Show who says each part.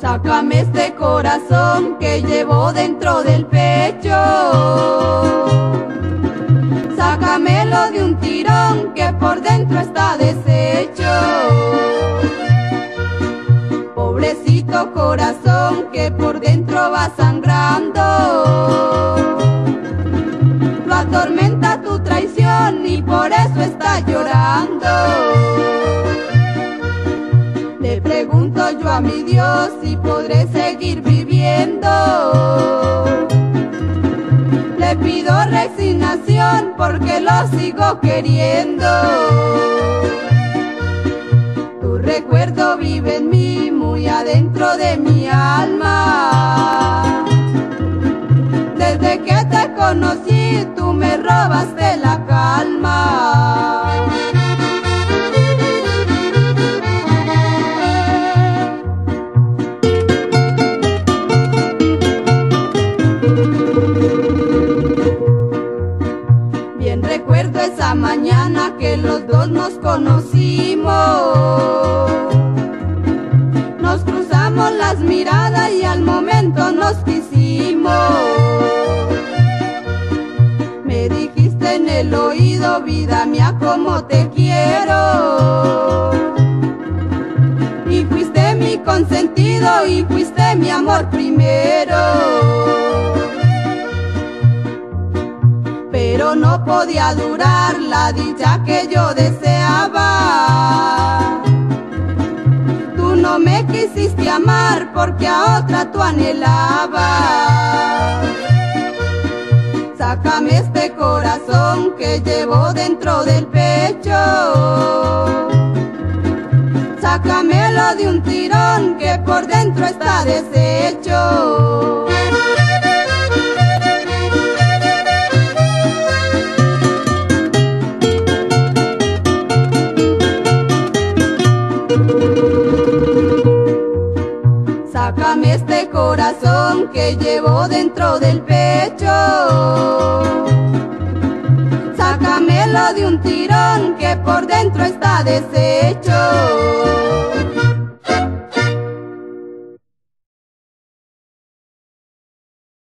Speaker 1: Sácame este corazón que llevo dentro del pecho. Sácamelo de un tirón que por dentro está deshecho. Pobrecito corazón que por dentro va sangrando. Lo atormenta tu traición y por eso está llorando. Pregunto yo a mi Dios si podré seguir viviendo. Le pido resignación porque lo sigo queriendo. Tu recuerdo vive en mí, muy adentro de mi alma. Desde que te conocí, tú me robaste la calma. Conocimos. Nos cruzamos las miradas y al momento nos quisimos. Me dijiste en el oído, vida mía, como te quiero. Y fuiste mi consentido y fuiste mi amor primero. No podía durar la dicha que yo deseaba. Tú no me quisiste amar porque a otra tú anhelabas. Sácame este corazón que llevo dentro del pecho. Sácamelo de un tirón que por dentro está deshecho. Que llevo dentro del pecho. Sácamelo de un tirón que por dentro está deshecho.